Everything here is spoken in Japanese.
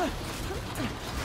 あっ!